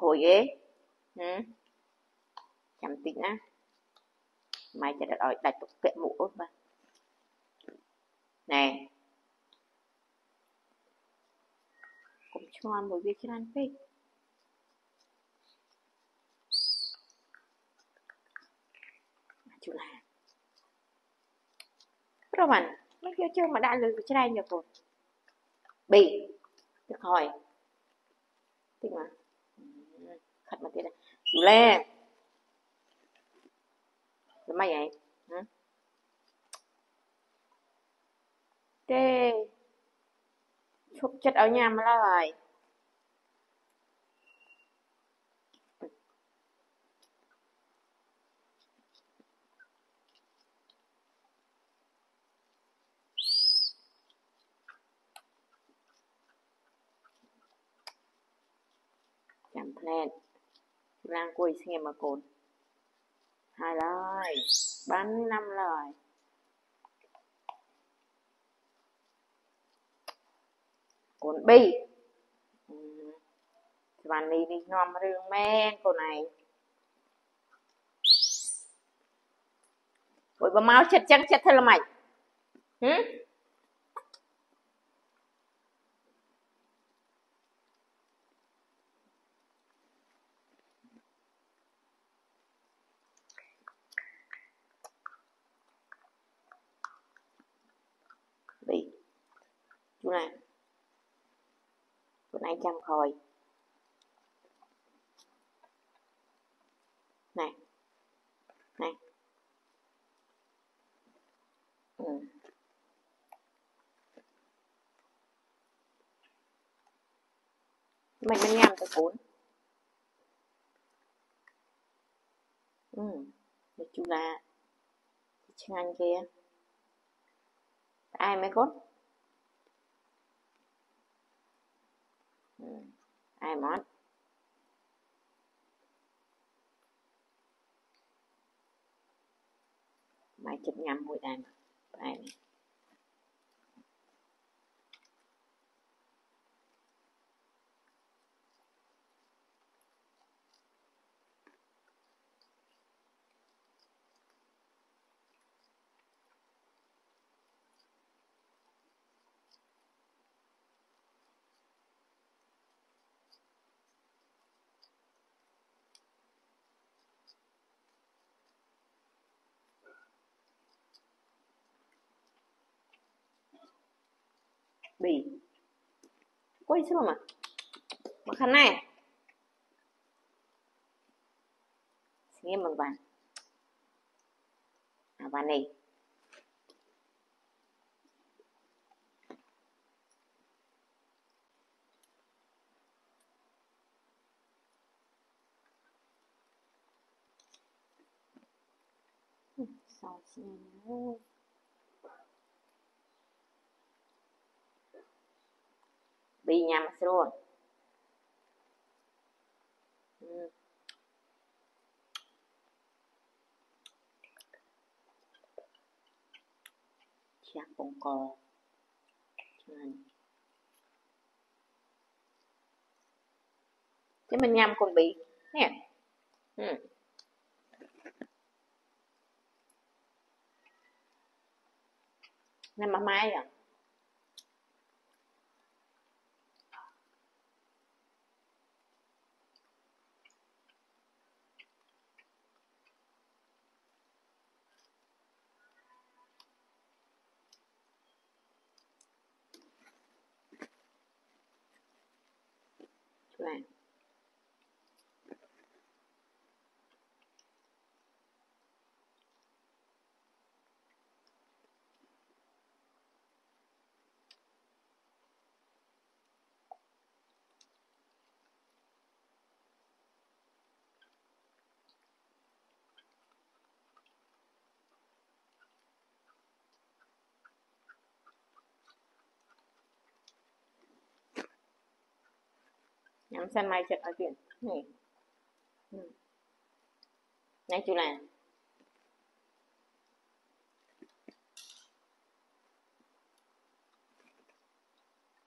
ខួយទេហឹមចាំតិចណាម៉ែจะឲ្យដាច់ទុកពាក់មុខអូនបាទណែកុំឆ្ងល់មួយវាច្រើនពេកជូឡាប្រហែលមិនយកចូលមកដាក់លើច្រែងយកកូន B ទឹកហើយតិចមក khát mati dah le. Lumayan hmm? thế thuốc chất ở nhà mà lại, rồi. Template Lan quỳ sang em mà cồn Hai lời Bánh năm lời Cồn bi Và đi đi ngom rương men cô này អុយបើមកចិត្តចឹងចិត្តធ្វើល្មិចហឹម chú này. Bữa nay chăm khôi. Này. Này. Ừ. mình mình nhầm cái cuốn. Ừ. chú là chân anh kia. Ai mới cốt ừ hai món mày chục nhầm mũi đàn. Này ai này bì quay xuống mà mà khăn này? Xin em bằng vàng à vàng này. Sao xin bị nhầm luôn ừ. chắc cũng có. Chứ mình nhầm còn bị. Nè. Ừ. nằm mà mai rồi này nhắm sân mai trận ở biển này này chú là